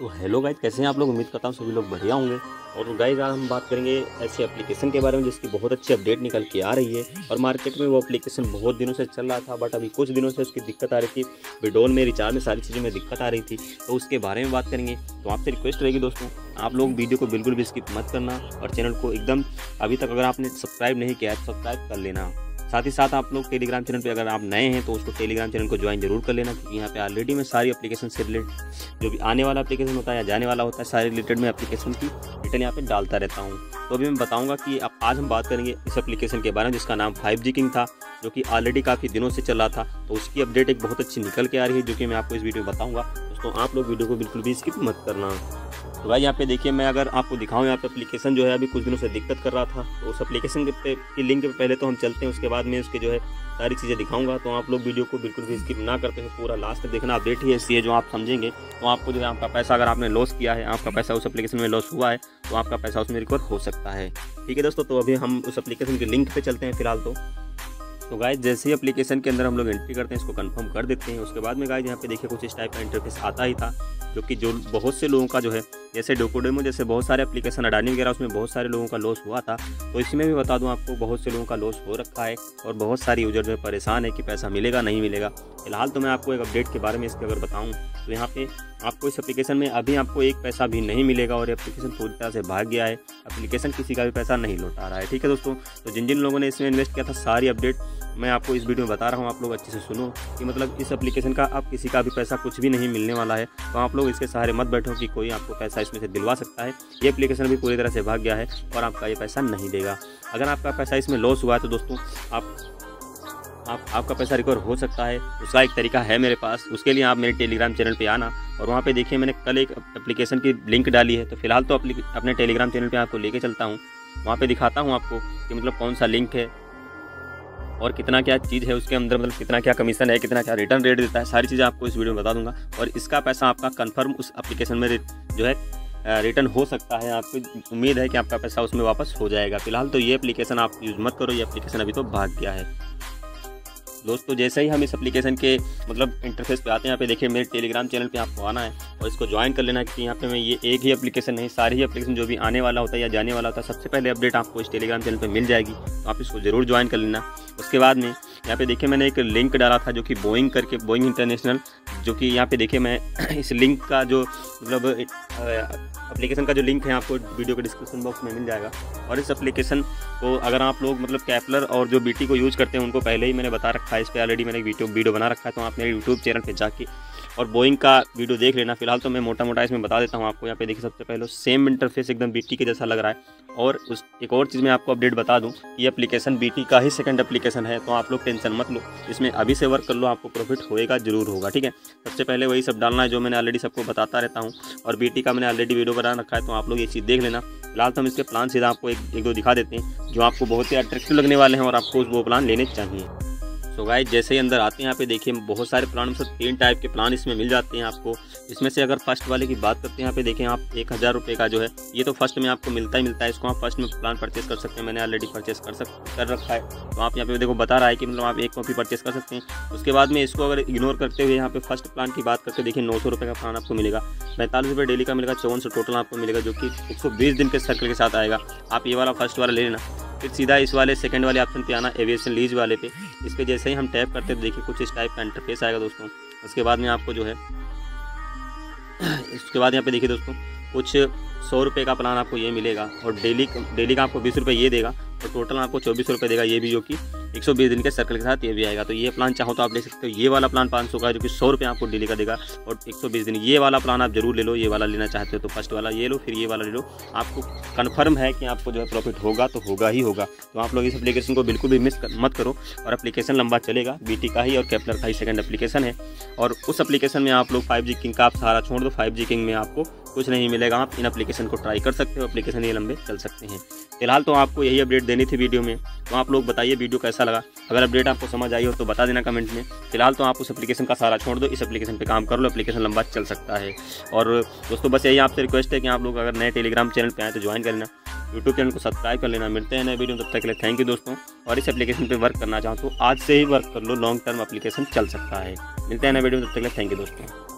तो hello guys कैसे हैं आप लोग? उम्मीद करता हूँ सभी लोग बढ़िया होंगे। और गाइज़ आज हम बात करेंगे ऐसे एप्लीकेशन के बारे में जिसकी बहुत अच्छी अपडेट निकल के आ रही है। और मार्केट में वो एप्लीकेशन बहुत दिनों से चल रहा था बट अभी कुछ दिनों से उसकी दिक्कत आ रही थी। विडोल में रिचार्ज में सारी चीज़ों में दिक्कत आ रही थी। तो उसके बारे में बात करेंगे। तो आपसे रिक्वेस्ट रहेगी दोस्तों, आप लोग वीडियो को बिल्कुल भी स्किप मत करना। और चैनल को एकदम अभी तक अगर आपने सब्सक्राइब नहीं किया है तो सब्सक्राइब कर लेना। साथ ही साथ आप लोग टेलीग्राम चैनल पे अगर आप नए हैं तो उसको टेलीग्राम चैनल को ज्वाइन ज़रूर कर लेना, क्योंकि यहाँ पे ऑलरेडी मैं सारी एप्लीकेशन से रिलेटेड जो भी आने वाला एप्लीकेशन होता है या जाने वाला होता है, सारे रिलेटेड मैं एप्लीकेशन की डिटेल यहाँ पे डालता रहता हूँ। तो अभी मैं बताऊँगा कि अब आज हम बात करेंगे इस एप्लीकेशन के बारे में, जिसका नाम फाइव जी किंग था, जो कि ऑलरेडी काफ़ी दिनों से चला था तो उसकी अपडेट एक बहुत अच्छी निकल के आ रही है, जो कि मैं आपको इस वीडियो में बताऊँगा। दोस्तों, आप लोग वीडियो को बिल्कुल भी स्किप मत करना। तो भाई, यहाँ पे देखिए, मैं अगर आपको दिखाऊँ, यहाँ पे एप्लीकेशन जो है, अभी कुछ दिनों से दिक्कत कर रहा था। तो उस एप्लीकेशन के की लिंक पे पहले तो हम चलते हैं, उसके बाद में उसके जो है, सारी चीज़ें दिखाऊँगा। तो आप लोग वीडियो को बिल्कुल भी स्किप ना करते हैं पूरा लास्ट तक देखना। अपडेट ही ऐसी है जो आप समझेंगे तो आपको जो है, आपका पैसा अगर आपने लॉस किया है, आपका पैसा उस एप्लीकेशन में लॉस हुआ है तो आपका पैसा उसमें रिकवर हो सकता है। ठीक है दोस्तों तो अभी हम उस एप्लीकेशन के लिंक पर चलते हैं फ़िलहाल तो। तो गाइज़ जैसे ही एप्लीकेशन के अंदर हम लोग एंट्री करते हैं, इसको कंफर्म कर देते हैं। उसके बाद में गाइज़ यहाँ पे देखिए कुछ इस टाइप का इंटरफेस आता ही था। जो कि जो बहुत से लोगों का जो है जैसे डोकोडेमो जैसे बहुत सारे एप्लीकेशन अडानी वगैरह, उसमें बहुत सारे लोगों का लॉस हुआ था। तो इसमें भी बता दूँ आपको, बहुत से लोगों का लॉस हो रखा है और बहुत सारे यूज़र जो है परेशान है कि पैसा मिलेगा, नहीं मिलेगा। फ़िलहाल तो मैं आपको एक अपडेट के बारे में इसके अगर बताऊँ तो यहाँ पे आपको इस एप्लीकेशन में अभी आपको एक पैसा भी नहीं मिलेगा और एप्लीकेशन पूरी तरह से भाग गया है। एप्लीकेशन किसी का भी पैसा नहीं लौटा रहा है, ठीक है दोस्तों? तो जिन जिन लोगों ने इसमें इन्वेस्ट किया था, सारी अपडेट मैं आपको इस वीडियो में बता रहा हूँ, आप लोग अच्छे से सुनो कि मतलब इस एप्लीकेशन का अब किसी का भी पैसा कुछ भी नहीं मिलने वाला है। तो आप लोग इसके सहारे मत बैठो कि कोई आपको पैसा इसमें से दिलवा सकता है। ये एप्लीकेशन भी पूरी तरह से भाग गया है और आपका ये पैसा नहीं देगा। अगर आपका पैसा इसमें लॉस हुआ है तो दोस्तों, आप आप, आपका पैसा रिकवर हो सकता है। उसका एक तरीका है मेरे पास। उसके लिए आप मेरे टेलीग्राम चैनल पे आना और वहाँ पे देखिए, मैंने कल एक एप्लीकेशन की लिंक डाली है। तो फ़िलहाल तो अपने टेलीग्राम चैनल पे आपको लेके चलता हूँ। वहाँ पे दिखाता हूँ आपको कि मतलब कौन सा लिंक है और कितना क्या चीज़ है उसके अंदर मतलब कितना क्या कमीशन है, कितना क्या रिटर्न रेट देता है। सारी चीज़ें आपको इस वीडियो में बता दूँगा और इसका पैसा आपका कन्फर्म उस एप्लीकेशन में जो है रिटर्न हो सकता है। आपको उम्मीद है कि आपका पैसा उसमें वापस हो जाएगा। फ़िलहाल तो ये एप्लीकेशन आप यूज़ मत करो। ये एप्लीकेशन अभी तो भाग गया है। दोस्तों, जैसे ही हम इस एप्लीकेशन के मतलब इंटरफेस पे आते हैं, यहाँ पे देखिए मेरे टेलीग्राम चैनल पे आपको आना है और इसको ज्वाइन कर लेना है यहाँ पे मैं ये एक ही एप्लीकेशन नहीं, सारी ही एप्लीकेशन जो भी आने वाला होता है या जाने वाला होता है, सबसे पहले अपडेट आपको इस टेलीग्राम चैनल पर मिल जाएगी। तो आप इसको ज़रूर ज्वाइन कर लेना। उसके बाद में यहाँ पे देखिए मैंने एक लिंक डाला था जो कि बोइंग करके बोइंग इंटरनेशनल जो कि यहाँ पे देखिए मैं इस लिंक का जो मतलब एप्लीकेशन का जो लिंक है आपको वीडियो के डिस्क्रिप्शन बॉक्स में मिल जाएगा और इस एप्लीकेशन को अगर आप लोग मतलब कैपलर और जो बीटी को यूज़ करते हैं उनको पहले ही मैंने बता रखा है इस पर ऑलरेडी मैंने वीडियो वीडियो बना रखा है तो आप मेरे यूट्यूब चैनल पर जाके और बोइंग का वीडियो देख लेना। फ़िलहाल तो मैं मोटा मोटा इसमें बता देता हूँ आपको यहाँ पे देखिए सबसे पहले सेम इंटरफेस एकदम बीटी के जैसा लग रहा है। और उस एक और चीज़ मैं आपको अपडेट बता दूँ कि एप्लीकेशन बीटी का ही सेकंड एप्लीकेशन है तो आप लोग टेंशन मत लो। इसमें अभी से वर्क कर लो आपको प्रॉफिट होएगा ज़रूर होगा ठीक है? सबसे पहले वही सब डालना है जो मैंने ऑलरेडी सबको बताता रहता हूँ। और बीटी का मैंने ऑलरेडी वीडियो बना रखा है तो आप लोग ये चीज़ देख लेना। फ़िलहाल तो हम इसके प्लान सीधा आपको एक, एक दो दिखा देते हैं। जो आपको बहुत ही अट्रैक्टिव लगने वाले हैं और आपको वो प्लान लेने चाहिए। तो गाइस, जैसे ही अंदर आते हैं यहाँ पे, देखिए, बहुत सारे प्लान मतलब तीन टाइप के प्लान इसमें मिल जाते हैं आपको। इसमें से अगर फ़र्स्ट वाले की बात करते हैं यहाँ पे देखें आप एक हज़ार रुपये का जो है, ये तो फ़र्स्ट में आपको मिलता ही मिलता है। इसको आप फ़र्स्ट में प्लान परचेस कर सकते हैं। मैंने ऑलरेडी परचेस कर सक, कर रखा है। तो आप यहाँ पे देखो, बता रहा है कि मतलब आप एक कॉपी परचेस कर सकते हैं। उसके बाद में इसको अगर इग्नोर करते हुए यहाँ पे फ़र्स्ट प्लान की बात करते देखिए, नौ सौ का प्लान आपको मिलेगा। पैंतालीस रुपये डेली का मिलेगा, चौवन टोटल आपको मिलेगा, जो कि एक दिन के सर्कल के साथ आएगा। आप ये वाला फ़र्स्ट वाला ले लेना। फिर सीधा इस वाले सेकंड वाले ऑप्शन पे आना एविएशन लीज वाले पे। इस पर जैसे ही हम टैप करते हैं तो देखिए कुछ इस टाइप का इंटरफेस आएगा दोस्तों। उसके बाद में आपको जो है, इसके बाद यहाँ पे देखिए दोस्तों, कुछ सौ रुपये का प्लान आपको ये मिलेगा। और डेली डेली का आपको बीस रुपये ये देगा। और टोटल आपको चौबीस रुपये देगा ये भी जो कि 120 दिन के सर्कल के साथ ये भी आएगा। तो ये प्लान चाहो तो आप ले सकते हो। ये वाला प्लान 500 का जो कि सौ रुपये आपको डेली का देगा। और 120 दिन ये वाला प्लान आप ज़रूर ले लो, ये वाला लेना चाहते हो तो फ़र्स्ट वाला ये लो, फिर ये वाला ले लो। आपको कन्फर्म है कि आपको जो है प्रॉफिट होगा तो होगा ही होगा। तो आप लोग इस एप्लीकेशन को बिल्कुल भी मिस मत करो। और एप्लीकेशन लंबा चलेगा बीटी का ही और कैपलर का ही सेकेंड एप्लीकेशन है। और उस एप्लीकेशन में आप लोग फाइव जी किंग का आप सहारा छोड़ दो। फाइव जी किंग में आपको कुछ नहीं मिलेगा, आप इन एप्लीकेशन को ट्राई कर सकते हो एप्लीकेशन ये लंबे चल सकते हैं। फ़िलहाल तो आपको यही अपडेट देनी थी वीडियो में तो आप लोग बताइए वीडियो कैसा लगा। अगर अपडेट आपको समझ आई हो तो बता देना कमेंट में। फ़िलहाल तो आप उस एप्लीकेशन का सारा छोड़ दो, इस एप्लीकेशन पे काम कर लो एप्लीकेशन लंबा चल सकता है। और दोस्तों, बस यही आपसे रिक्वेस्ट है कि आप लोग अगर नए टेलीग्राम चैनल पर आए तो ज्वाइन कर लेना। यूट्यूब चैनल को सब्सक्राइब कर लेना। मिलते हैं नए वीडियो तब तक के लिए थैंक यू दोस्तों। और इस एप्लीकेशन पर वर्क करना चाहो तो आज से ही वर्क कर लो लॉन्ग टर्म एप्लीकेशन चल सकता है। मिलते हैं नए वीडियो तब तक के लिए थैंक यू दोस्तों।